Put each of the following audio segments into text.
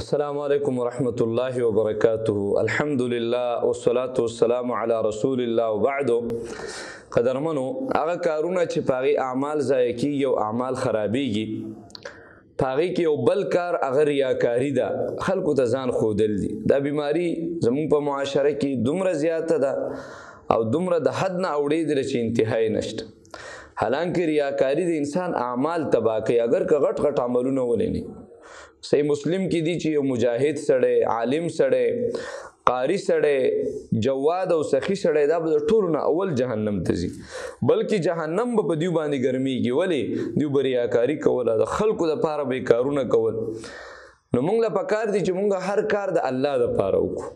السلام علیکم ورحمت الله وبرکاته الحمد لله والصلاه والسلام علی رسول الله وبعد قدرمنو هغه کارونه چې پاغي اعمال ضایع کیږي او اعمال خرابېږي پاغي کې یو بل کار هغه ریاکاری ده خلکو ته ځان خودل دي دا بیماری زموږ په معاشره کې دومره زیاته ده او دومره د حد نه اوړې دي چې انتهای نشته حالانکه ریاکاری د انسان اعمال تبا کوي اگر که غټ غټ عملونه ولینی صحیح مسلم کې دي چې یو مجاهد سړی عالم سړی قاری سړی جواد او سخی سړی دا به ټول نه اول جهنم ته ځي بلکې جهنم به په دیو باندې ګرميږي ولی دیو بریاکاری کوله د خلکو د پاره به کارونه کول نو موږ لا پکار دي چې موږ هر کار د الله د پاره وکړو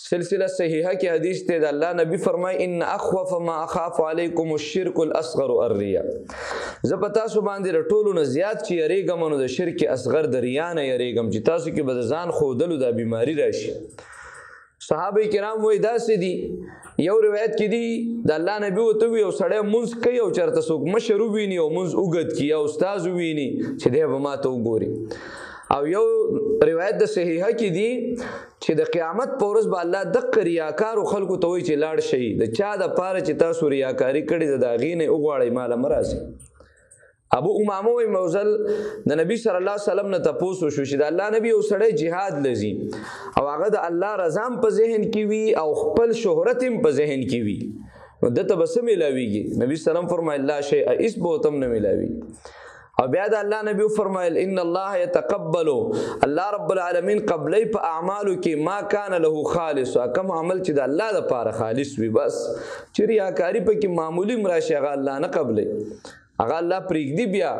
سلسله صحیحه کې حدیث ته د الله نبی فرمای ان اخوف ما اخاف علیکم الشرک الاصغر الریا زه په تاسو باندې رټولو نه زیات چې یریګم نو د شرک اصغر د ریا نه یریګم چې تاسو کې به ځان خودلو د بیماری راشي صحابه کرام وای داسې دي یو روایت کې دي د الله نبی وته وی او سړی مونږ کوي او چرته څوک مشر ویني او مونږ وګد کی او استاد ویني چې دی به ما ته وګوري او یو روایت د صحیحه کې دي چې د قیامت په ورځ به الله دک ریاکار او خلکو ته وایي چې لاړ شي د چا د پاره چې تاسو ریاکاری کړی د داغې نه وګواړی مال مرزي ابو امامه وی موزل د نبی صلی الله علیه وسلم نه تاسو شو چې د الله نبی او سړی jihad لذي او هغه د الله رضا په ذهن کې وي او خپل شهرت په ذهن کې وي نو دته بس ملاويږي نبی سلام فرمایله شی اس بوتم نه ملاوي او بیا د الله نبی فرمایل ان الله يتقبل الله رب العالمین قبلې په اعمالو کې ما کان له خالص کم عمل چې د الله د پاره خالص وي بس چې ریاکاری په کې معمولی مراشي هغه الله نه قبلې هغه الله پرېږدي بیا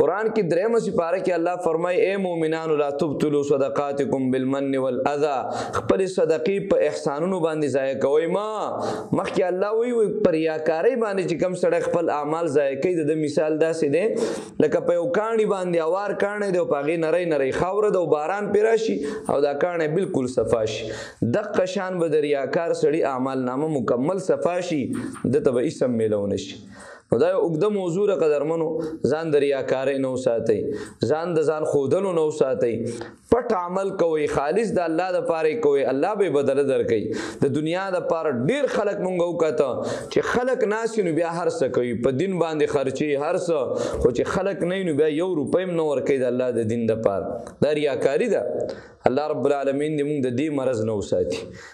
قران کې درېمه سپاره کې الله فرمای اے مؤمنانو لا تبتلوا صدقاتکم بالمن والاذى خپل صدقې په احسانونو باندې ضایع کوئ ما مخکې الله وی وی پر یاکارۍ باندې چې کم سړی خپل اعمال ضایع کوي د مثال داسې دی لکه په یو کاڼي باندې اوار کاڼی دی او په هغې نری نری خاوره د باران پې راشي او دا کاڼی بالکل صفا شي دقه شان به د ریاکار سړي اعمال نامه مکمل صفا شي ده ته به اسم میلو نه شي نو دا اوږده موضوع ده قدرمنو ځان د ریاکارۍ نه وساتئ ځان د ځان ښودلو نه وساتئ پټ عمل کوي خالص د الله د پاره کوي الله به بدل درکړي د دنیا د پاره ډیر خلک مونږ وکاته چې خلک ناسي نو بیا هر څه کوي په دین باندې خرچي هر څه خو چې خلک نه نو بیا یو روپۍ نه ور کوي د الله د دین د پاره دا ریاکاری ده الله رب العالمین دې مونږ د دې مرز نه وساتي